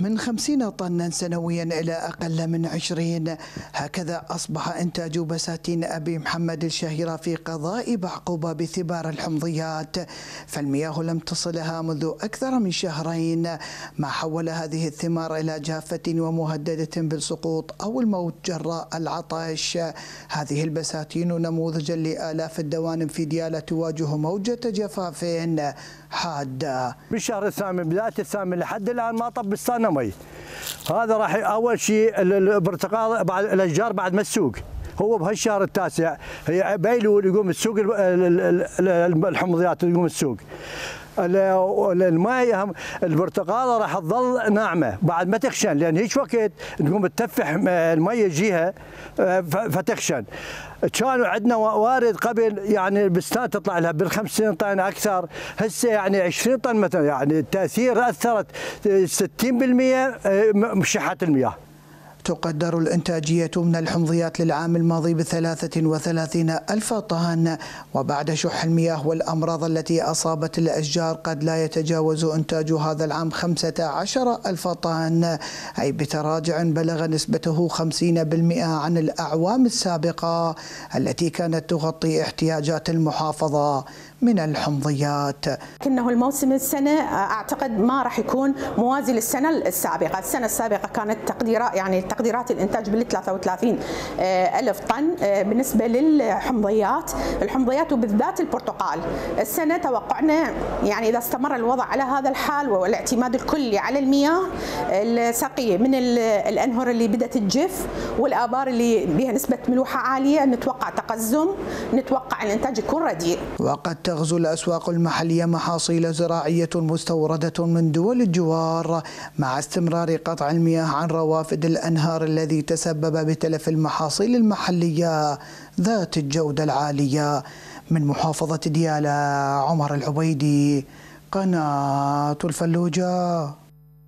من خمسين طنا سنويا إلى أقل من عشرين. هكذا أصبح إنتاج بساتين أبي محمد الشهيرة في قضاء بعقوبة بثمار الحمضيات. فالمياه لم تصلها منذ أكثر من شهرين. ما حول هذه الثمار إلى جافة ومهددة بالسقوط أو الموت جراء العطش. هذه البساتين نموذجا لآلاف الدوانم في ديالى تواجه موجة جفاف حادة. بالشهر الثامن بداية الثامن لحد الآن ما طب بستانه مي هذا راح أول شيء البرتقال بعد الأشجار بعد ما تسوق. هو بهالشهر التاسع هي بيلول يقوم السوق الحمضيات يقوم السوق. الماء البرتقالة راح تظل ناعمة بعد ما تخشن لأن هيك وقت تقوم تتفح المي جيها فتخشن. كانوا عندنا وارد قبل يعني البستان تطلع لها بال 50 طن أكثر هسه يعني 20 طن مثلا يعني التأثير أثرت 60% مشحة المياه. تقدر الإنتاجية من الحمضيات للعام الماضي بثلاثة وثلاثين ألف طن وبعد شح المياه والأمراض التي أصابت الأشجار قد لا يتجاوز إنتاج هذا العام خمسة عشر ألف طن أي بتراجع بلغ نسبته خمسين بالمئة عن الأعوام السابقة التي كانت تغطي احتياجات المحافظة من الحمضيات. كنه الموسم السنة أعتقد ما راح يكون موازي للسنة السابقة. السنة السابقة كانت تقديرات يعني تقديرات الإنتاج بال 33 ألف طن بالنسبة للحمضيات. الحمضيات وبالذات البرتقال. السنة توقعنا يعني إذا استمر الوضع على هذا الحال والاعتماد الكلي على المياه السقية من الأنهر اللي بدأت تجف والآبار اللي بها نسبة ملوحة عالية نتوقع تقزم نتوقع الإنتاج يكون رديء. وقد تغزو الأسواق المحلية محاصيل زراعية مستوردة من دول الجوار مع استمرار قطع المياه عن روافد الأنهار الذي تسبب بتلف المحاصيل المحلية ذات الجودة العالية. من محافظة ديالى عمر العبيدي قناة الفلوجة.